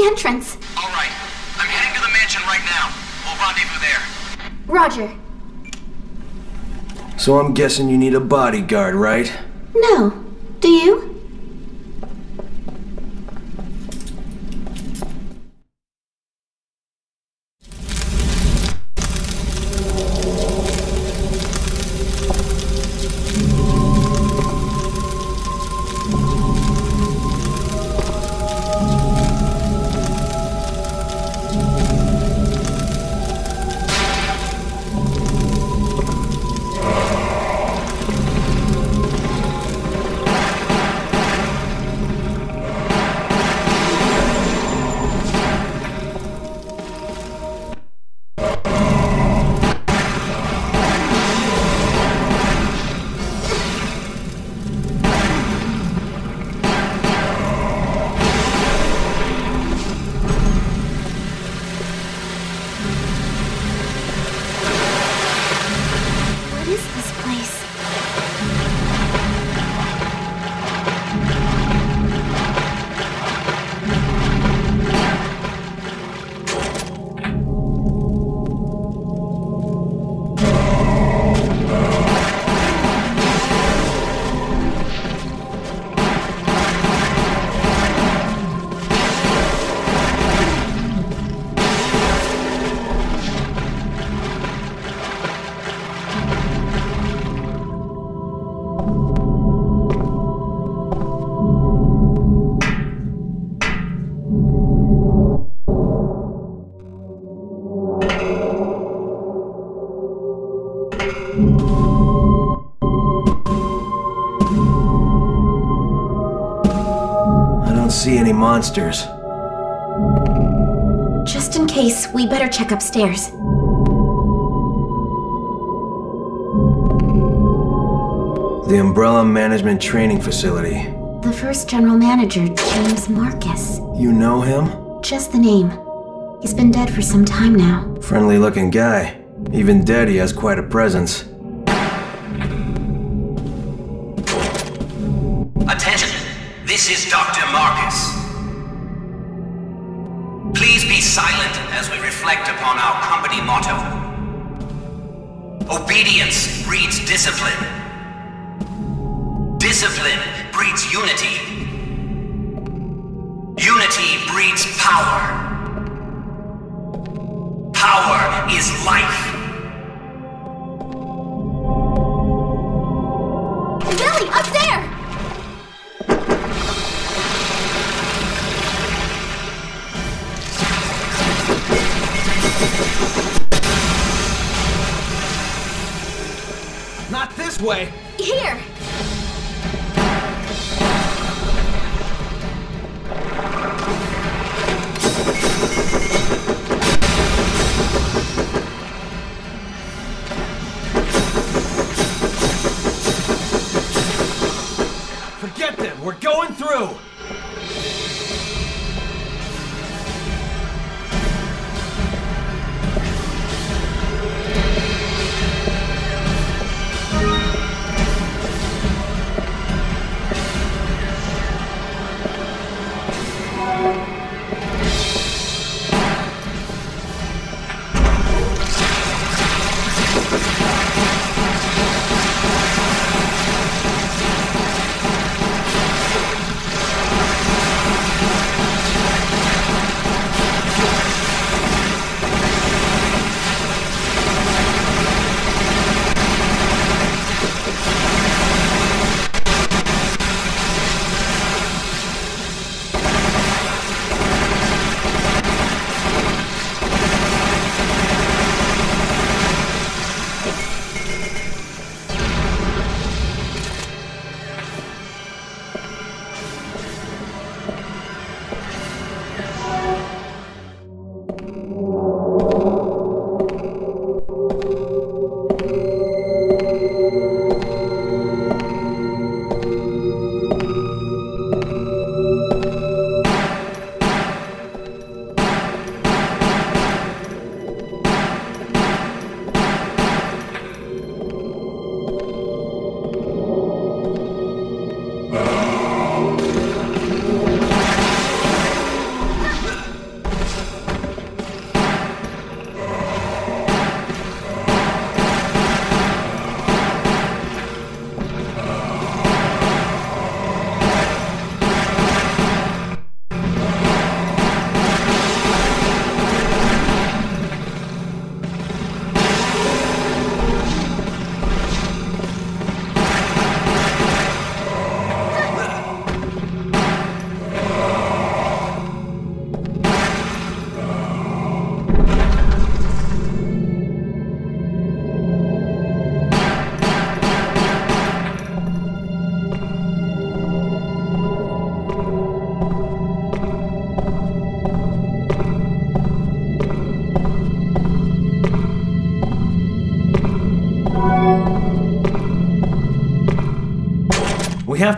the entrance. All right. I'm heading to the mansion right now. We'll rendezvous there. Roger. So I'm guessing you need a bodyguard, right? No. Monsters. Just in case, we better check upstairs. The Umbrella Management Training Facility. The first general manager, James Marcus. You know him? Just the name. He's been dead for some time now. Friendly looking guy. Even dead, he has quite a presence. Silent as we reflect upon our company motto. Obedience breeds discipline. Discipline breeds unity. Unity breeds power. Power is life. Way!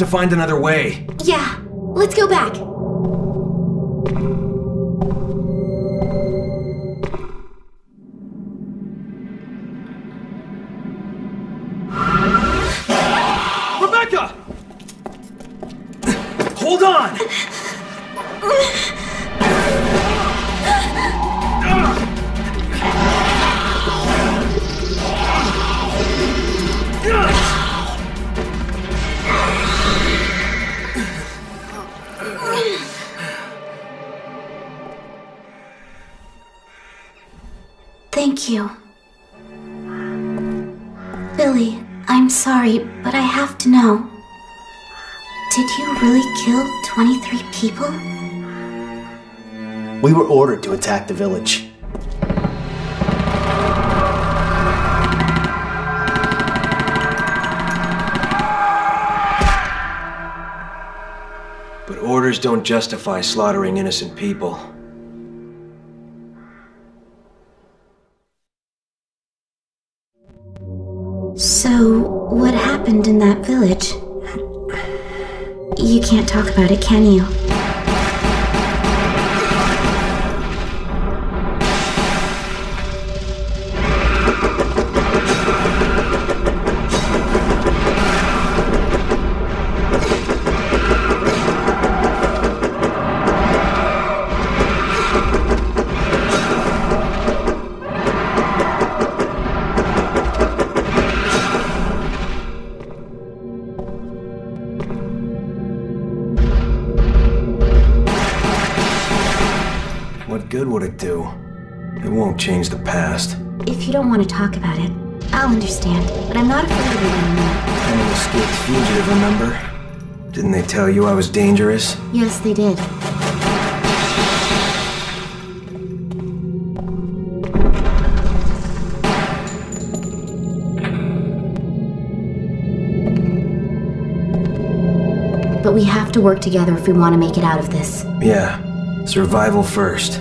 To find another way. Yeah, let's go back. You. Billy, I'm sorry, but I have to know. Did you really kill 23 people? We were ordered to attack the village. But orders don't justify slaughtering innocent people. So, what happened in that village? You can't talk about it, can you? I'm an escaped fugitive, remember? Didn't they tell you I was dangerous? Yes, they did. But we have to work together if we want to make it out of this. Yeah. Survival first.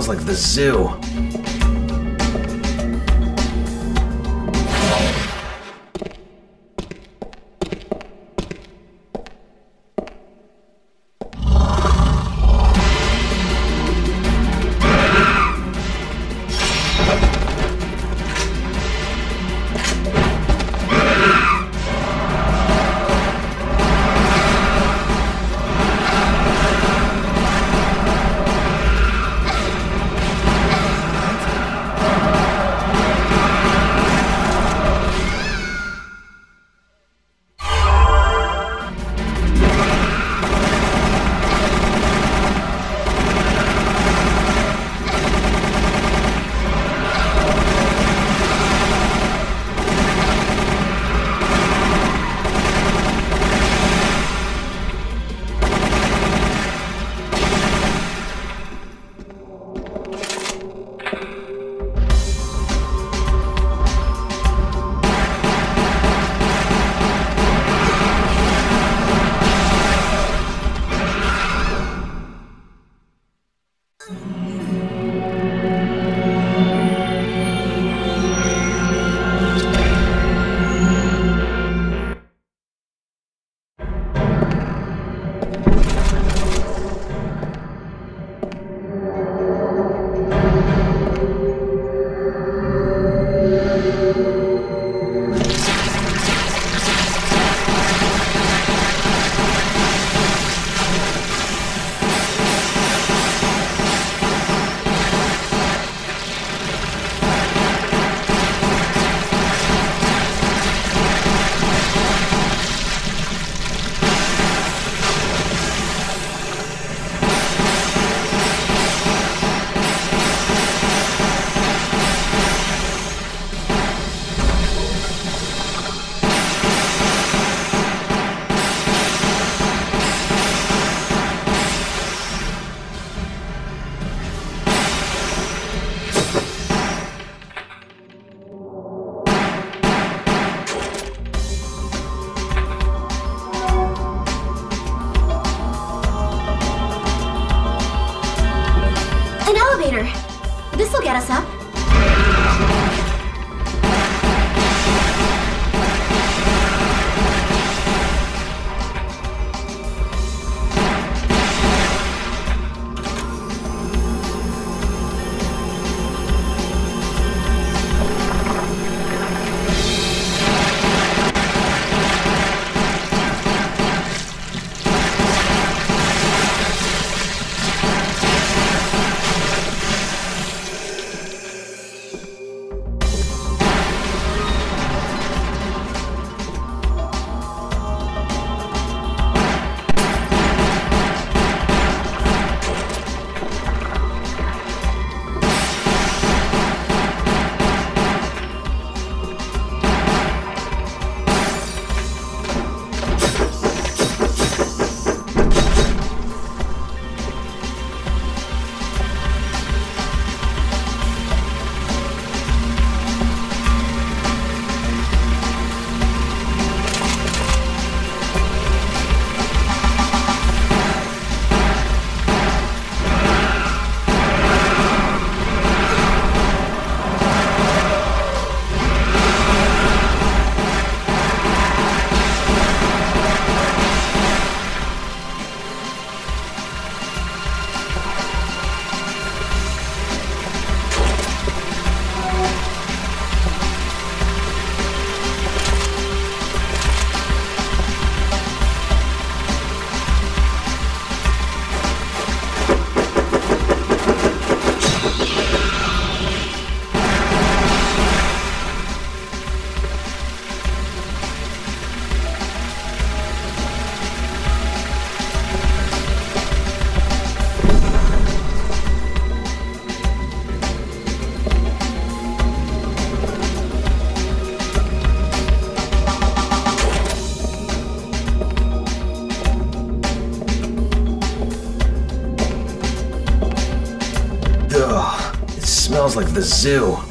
Smells like the zoo. Like the zoo.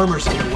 Armor's in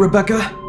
Rebecca?